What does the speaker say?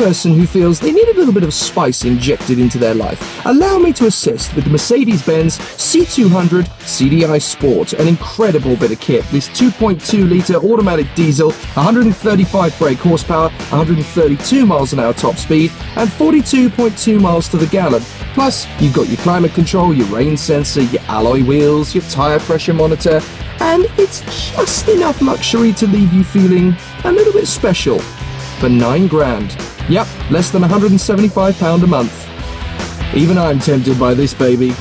person who feels they need a little bit of spice injected into their life, allow me to assist with the Mercedes Benz C200 CDI Sport, an incredible bit of kit. This 2.2 litre automatic diesel, 135 brake horsepower, 132 miles an hour top speed, and 42.2 miles to the gallon. Plus, you've got your climate control, your rain sensor, your alloy wheels, your tyre pressure monitor, and it's just enough luxury to leave you feeling a little bit special. For 9 grand. Yep, less than £175 a month. Even I'm tempted by this baby.